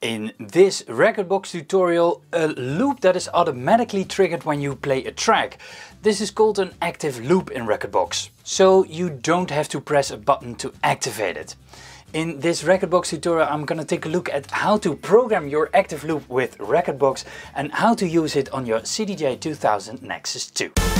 In this Rekordbox tutorial, a loop that is automatically triggered when you play a track. This is called an active loop in Rekordbox, so you don't have to press a button to activate it. In this Rekordbox tutorial I'm gonna take a look at how to program your active loop with Rekordbox and how to use it on your CDJ 2000 Nexus 2.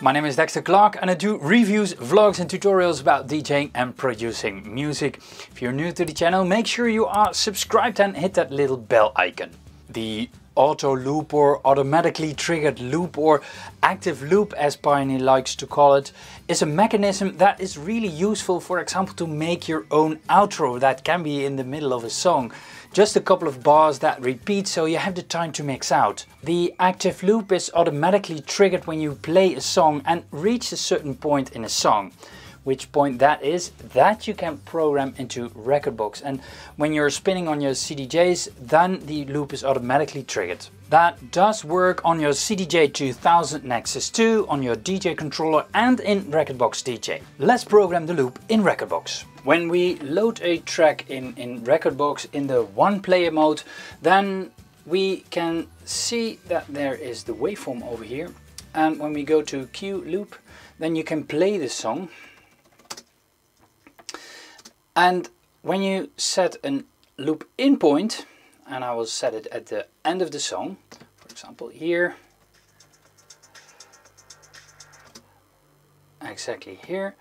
My name is Dexxter Clark and I do reviews, vlogs and tutorials about DJing and producing music. If you're new to the channel, make sure you are subscribed and hit that little bell icon. The auto loop or automatically triggered loop or active loop as Pioneer likes to call it is a mechanism that is really useful for example to make your own outro that can be in the middle of a song just a couple of bars that repeat so you have the time to mix out. The active loop is automatically triggered when you play a song and reach a certain point in a song. Which point that is, that you can program into Rekordbox. And when you're spinning on your CDJs, then the loop is automatically triggered. That does work on your CDJ 2000 Nexus 2, on your DJ controller and in Rekordbox DJ. Let's program the loop in Rekordbox. When we load a track in, in Rekordbox in the one player mode, then we can see that there is the waveform over here. And when we go to Cue loop, then you can play the song. And when you set a loop in point, and I will set it at the end of the song. For example, here. Exactly here.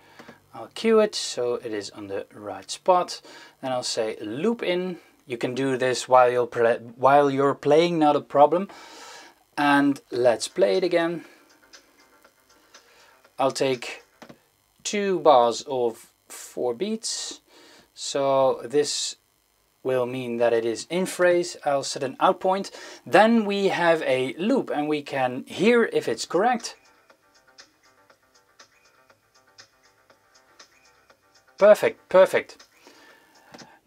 I'll cue it so it is on the right spot. Then I'll say loop in. You can do this while you're, while you're playing, not a problem. And let's play it again. I'll take two bars of four beats. So this will mean that it is in phrase. I'll set an out point. Then we have a loop and we can hear if it's correct. Perfect, perfect.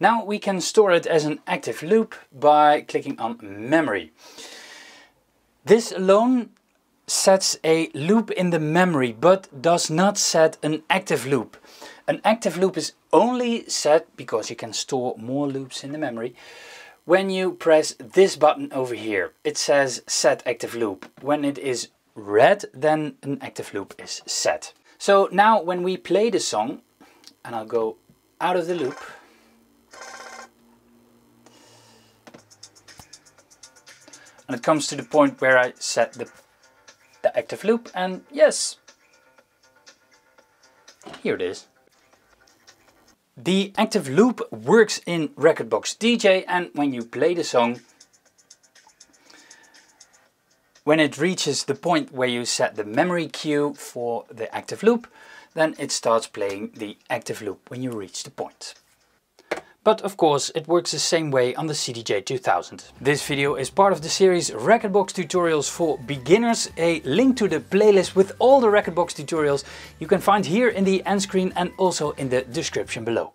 Now we can store it as an active loop by clicking on memory. This alone sets a loop in the memory but does not set an active loop. An active loop is only set, because you can store more loops in the memory, when you press this button over here. It says set active loop. When it is red, then an active loop is set. So now when we play the song, and I'll go out of the loop, and it comes to the point where I set the, the active loop, and yes, here it is. The active loop works in Rekordbox DJ and when you play the song, when it reaches the point where you set the memory cue for the active loop, then it starts playing the active loop when you reach the point. But of course it works the same way on the CDJ 2000. This video is part of the series Rekordbox tutorials for beginners. A link to the playlist with all the Rekordbox tutorials you can find here in the end screen and also in the description below.